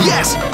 Yes!